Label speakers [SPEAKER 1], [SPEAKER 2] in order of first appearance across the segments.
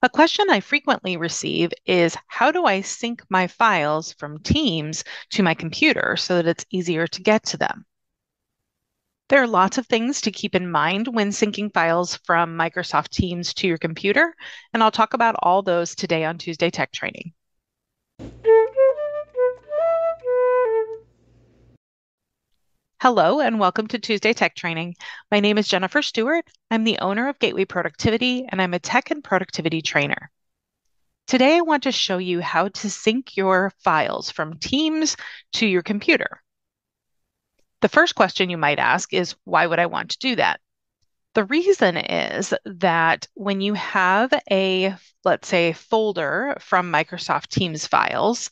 [SPEAKER 1] A question I frequently receive is how do I sync my files from Teams to my computer so that it's easier to get to them? There are lots of things to keep in mind when syncing files from Microsoft Teams to your computer, and I'll talk about all those today on Tuesday Tech Training. Hello and welcome to Tuesday Tech Training. My name is Jennifer Stewart. I'm the owner of Gateway Productivity and I'm a tech and productivity trainer. Today I want to show you how to sync your files from Teams to your computer. The first question you might ask is why would I want to do that? The reason is that when you have a, let's say, folder from Microsoft Teams files,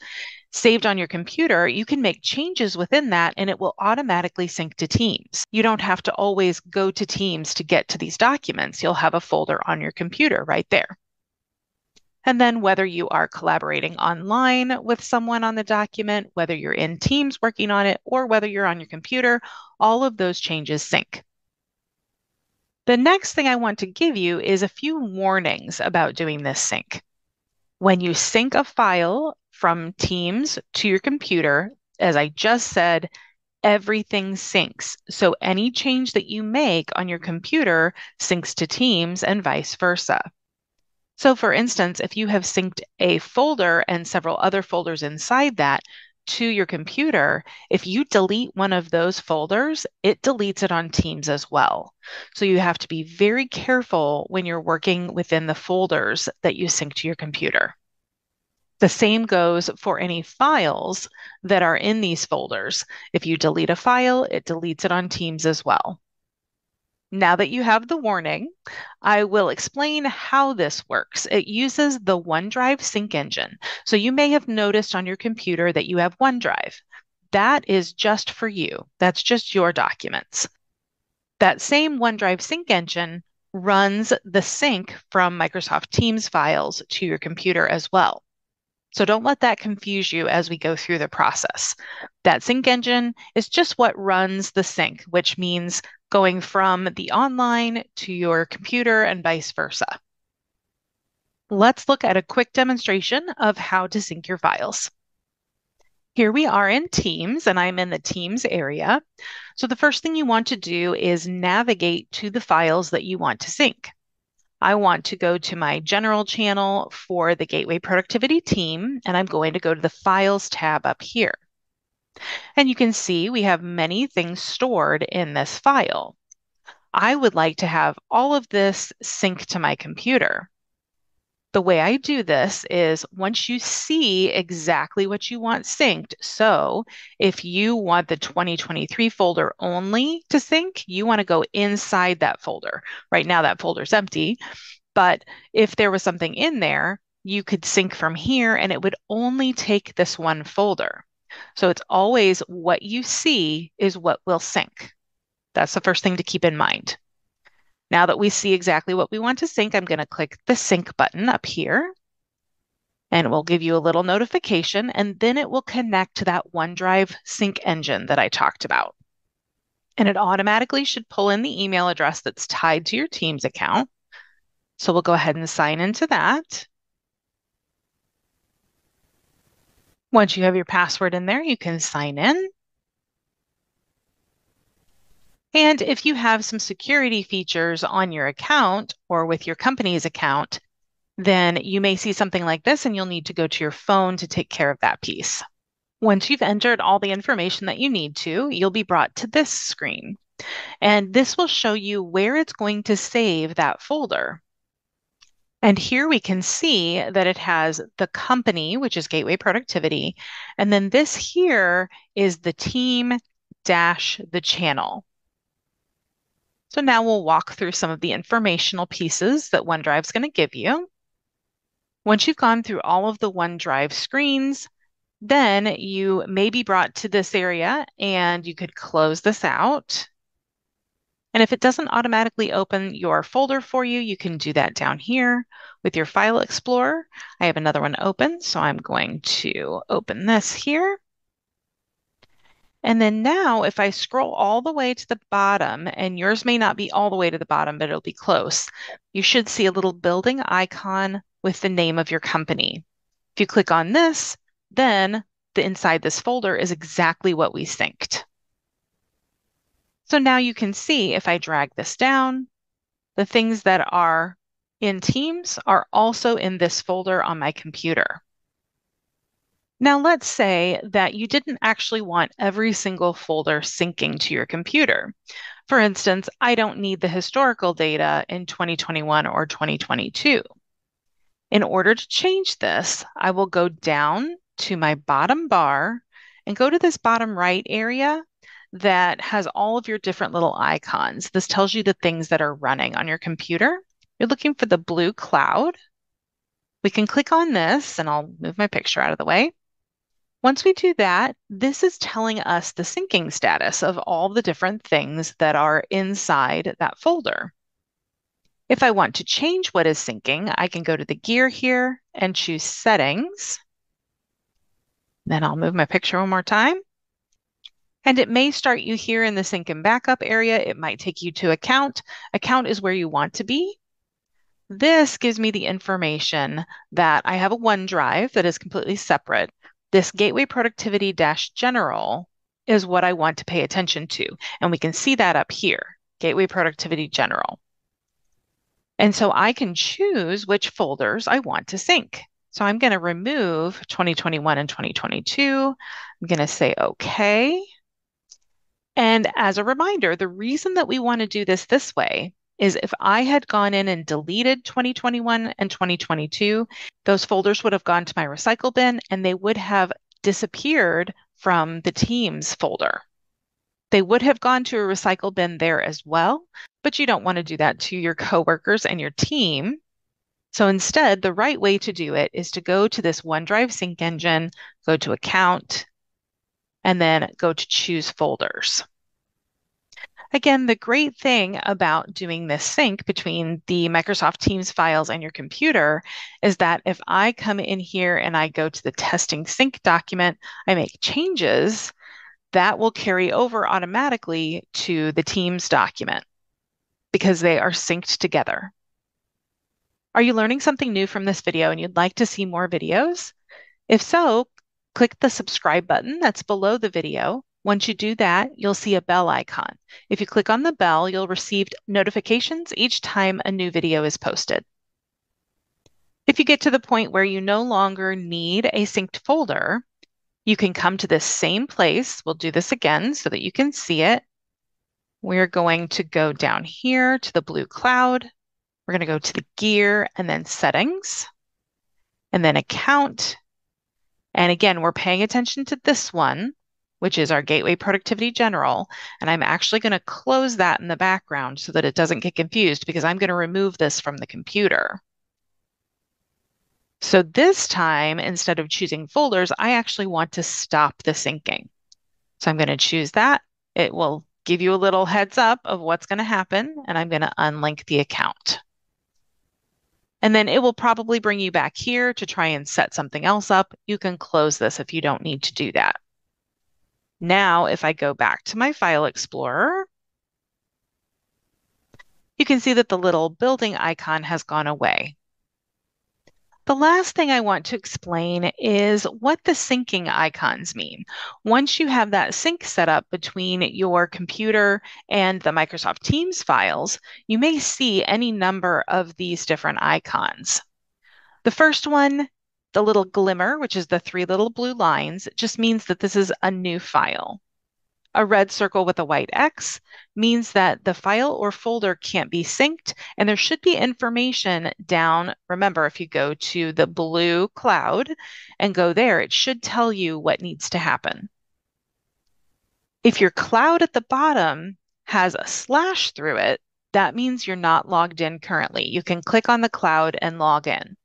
[SPEAKER 1] saved on your computer, you can make changes within that and it will automatically sync to Teams. You don't have to always go to Teams to get to these documents. You'll have a folder on your computer right there. And then whether you are collaborating online with someone on the document, whether you're in Teams working on it, or whether you're on your computer, all of those changes sync. The next thing I want to give you is a few warnings about doing this sync. When you sync a file from Teams to your computer, as I just said, everything syncs. So any change that you make on your computer syncs to Teams and vice versa. So for instance, if you have synced a folder and several other folders inside that to your computer, if you delete one of those folders, it deletes it on Teams as well. So you have to be very careful when you're working within the folders that you sync to your computer. The same goes for any files that are in these folders. If you delete a file, it deletes it on Teams as well. Now that you have the warning, I will explain how this works. It uses the OneDrive sync engine. So you may have noticed on your computer that you have OneDrive. That is just for you. That's just your documents. That same OneDrive sync engine runs the sync from Microsoft Teams files to your computer as well. So don't let that confuse you as we go through the process. That sync engine is just what runs the sync, which means going from the online to your computer and vice versa. Let's look at a quick demonstration of how to sync your files. Here we are in Teams, and I'm in the Teams area. So the first thing you want to do is navigate to the files that you want to sync. I want to go to my general channel for the Gateway Productivity team, and I'm going to go to the Files tab up here. And you can see we have many things stored in this file. I would like to have all of this sync to my computer the way I do this is once you see exactly what you want synced. So if you want the 2023 folder only to sync, you want to go inside that folder. Right now, that folder's empty. But if there was something in there, you could sync from here and it would only take this one folder. So it's always what you see is what will sync. That's the first thing to keep in mind. Now that we see exactly what we want to sync, I'm going to click the sync button up here. And it will give you a little notification, and then it will connect to that OneDrive sync engine that I talked about. And it automatically should pull in the email address that's tied to your Teams account. So we'll go ahead and sign into that. Once you have your password in there, you can sign in. And if you have some security features on your account or with your company's account, then you may see something like this and you'll need to go to your phone to take care of that piece. Once you've entered all the information that you need to, you'll be brought to this screen. And this will show you where it's going to save that folder. And here we can see that it has the company, which is Gateway Productivity. And then this here is the team dash the channel. So now we'll walk through some of the informational pieces that OneDrive's going to give you. Once you've gone through all of the OneDrive screens, then you may be brought to this area and you could close this out. And if it doesn't automatically open your folder for you, you can do that down here with your File Explorer. I have another one open, so I'm going to open this here. And then now if I scroll all the way to the bottom, and yours may not be all the way to the bottom, but it'll be close, you should see a little building icon with the name of your company. If you click on this, then the inside this folder is exactly what we synced. So now you can see if I drag this down, the things that are in Teams are also in this folder on my computer. Now, let's say that you didn't actually want every single folder syncing to your computer. For instance, I don't need the historical data in 2021 or 2022. In order to change this, I will go down to my bottom bar and go to this bottom right area that has all of your different little icons. This tells you the things that are running on your computer. You're looking for the blue cloud. We can click on this and I'll move my picture out of the way. Once we do that, this is telling us the syncing status of all the different things that are inside that folder. If I want to change what is syncing, I can go to the gear here and choose settings. Then I'll move my picture one more time. And it may start you here in the sync and backup area. It might take you to account. Account is where you want to be. This gives me the information that I have a OneDrive that is completely separate. This Gateway Productivity Dash General is what I want to pay attention to. And we can see that up here, Gateway Productivity General. And so I can choose which folders I want to sync. So I'm going to remove 2021 and 2022. I'm going to say OK. And as a reminder, the reason that we want to do this this way is if I had gone in and deleted 2021 and 2022, those folders would have gone to my recycle bin and they would have disappeared from the Teams folder. They would have gone to a recycle bin there as well, but you don't want to do that to your coworkers and your team. So instead, the right way to do it is to go to this OneDrive Sync Engine, go to Account, and then go to choose folders. Again, the great thing about doing this sync between the Microsoft Teams files and your computer is that if I come in here and I go to the testing sync document, I make changes, that will carry over automatically to the Teams document because they are synced together. Are you learning something new from this video and you'd like to see more videos? If so, click the subscribe button that's below the video. Once you do that, you'll see a bell icon. If you click on the bell, you'll receive notifications each time a new video is posted. If you get to the point where you no longer need a synced folder, you can come to this same place. We'll do this again so that you can see it. We're going to go down here to the blue cloud. We're going to go to the gear and then settings and then account and again, we're paying attention to this one, which is our Gateway Productivity General. And I'm actually going to close that in the background so that it doesn't get confused because I'm going to remove this from the computer. So this time, instead of choosing folders, I actually want to stop the syncing. So I'm going to choose that. It will give you a little heads up of what's going to happen, and I'm going to unlink the account. And then it will probably bring you back here to try and set something else up. You can close this if you don't need to do that. Now, if I go back to my File Explorer, you can see that the little building icon has gone away. The last thing I want to explain is what the syncing icons mean. Once you have that sync set up between your computer and the Microsoft Teams files, you may see any number of these different icons. The first one, the little glimmer, which is the three little blue lines, just means that this is a new file. A red circle with a white X means that the file or folder can't be synced, and there should be information down. Remember, if you go to the blue cloud and go there, it should tell you what needs to happen. If your cloud at the bottom has a slash through it, that means you're not logged in currently. You can click on the cloud and log in.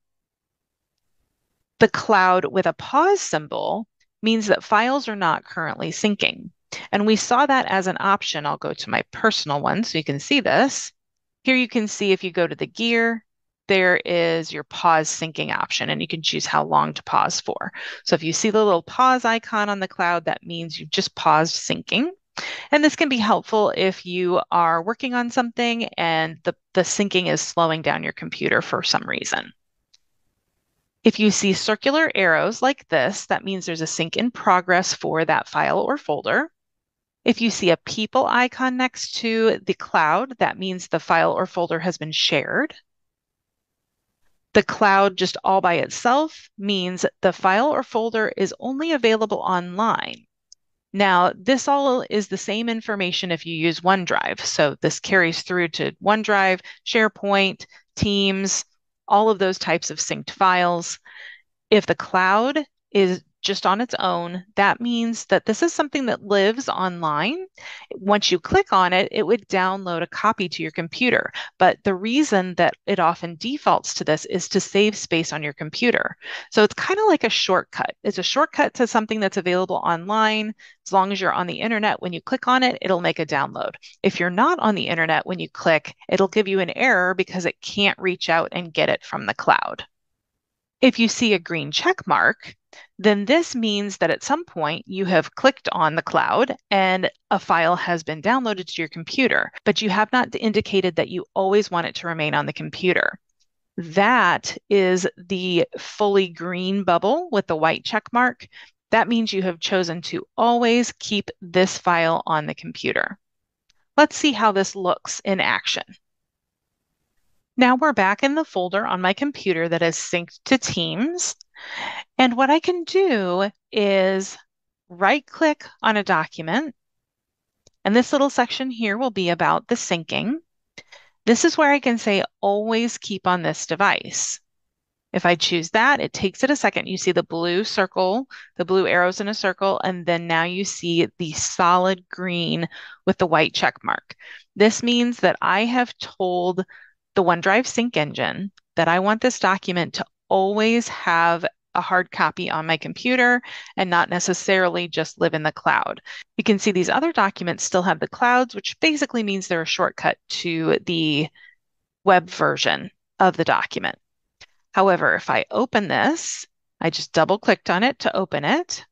[SPEAKER 1] The cloud with a pause symbol means that files are not currently syncing. And we saw that as an option. I'll go to my personal one so you can see this. Here you can see if you go to the gear, there is your pause syncing option, and you can choose how long to pause for. So if you see the little pause icon on the cloud, that means you've just paused syncing. And this can be helpful if you are working on something and the, the syncing is slowing down your computer for some reason. If you see circular arrows like this, that means there's a sync in progress for that file or folder. If you see a people icon next to the cloud, that means the file or folder has been shared. The cloud just all by itself means the file or folder is only available online. Now, this all is the same information if you use OneDrive. So this carries through to OneDrive, SharePoint, Teams, all of those types of synced files. If the cloud is just on its own, that means that this is something that lives online. Once you click on it, it would download a copy to your computer. But the reason that it often defaults to this is to save space on your computer. So it's kind of like a shortcut. It's a shortcut to something that's available online. As long as you're on the internet, when you click on it, it'll make a download. If you're not on the internet, when you click, it'll give you an error because it can't reach out and get it from the cloud. If you see a green check mark, then this means that at some point you have clicked on the cloud and a file has been downloaded to your computer, but you have not indicated that you always want it to remain on the computer. That is the fully green bubble with the white check mark. That means you have chosen to always keep this file on the computer. Let's see how this looks in action. Now we're back in the folder on my computer that is synced to Teams. And what I can do is right click on a document. And this little section here will be about the syncing. This is where I can say always keep on this device. If I choose that, it takes it a second. You see the blue circle, the blue arrows in a circle, and then now you see the solid green with the white check mark. This means that I have told the OneDrive sync engine that I want this document to always have a hard copy on my computer and not necessarily just live in the cloud. You can see these other documents still have the clouds, which basically means they're a shortcut to the web version of the document. However, if I open this, I just double clicked on it to open it.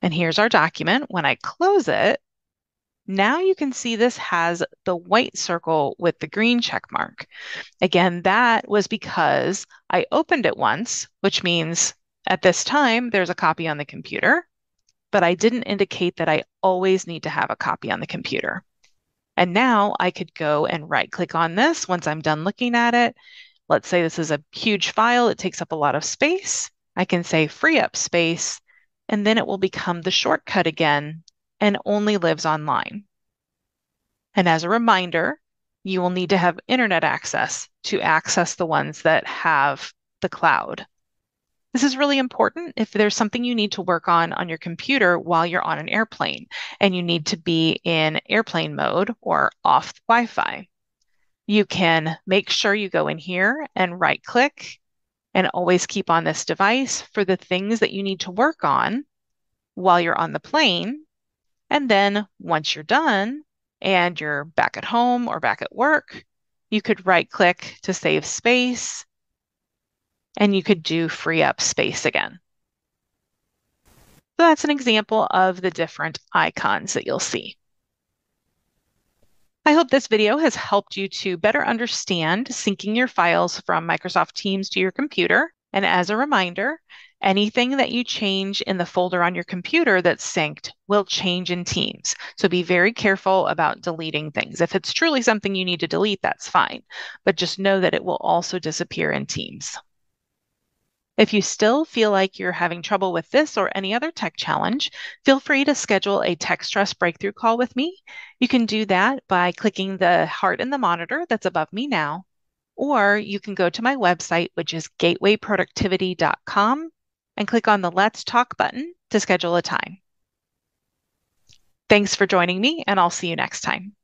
[SPEAKER 1] And here's our document. When I close it, now you can see this has the white circle with the green check mark. Again, that was because I opened it once, which means at this time there's a copy on the computer, but I didn't indicate that I always need to have a copy on the computer. And now I could go and right click on this once I'm done looking at it. Let's say this is a huge file, it takes up a lot of space. I can say free up space, and then it will become the shortcut again and only lives online. And as a reminder, you will need to have internet access to access the ones that have the cloud. This is really important if there's something you need to work on on your computer while you're on an airplane and you need to be in airplane mode or off Wi-Fi. You can make sure you go in here and right click and always keep on this device for the things that you need to work on while you're on the plane and then once you're done and you're back at home or back at work, you could right click to save space and you could do free up space again. So that's an example of the different icons that you'll see. I hope this video has helped you to better understand syncing your files from Microsoft Teams to your computer. And as a reminder, Anything that you change in the folder on your computer that's synced will change in Teams. So be very careful about deleting things. If it's truly something you need to delete, that's fine. But just know that it will also disappear in Teams. If you still feel like you're having trouble with this or any other tech challenge, feel free to schedule a tech stress breakthrough call with me. You can do that by clicking the heart in the monitor that's above me now, or you can go to my website, which is gatewayproductivity.com and click on the Let's Talk button to schedule a time. Thanks for joining me, and I'll see you next time.